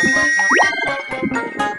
you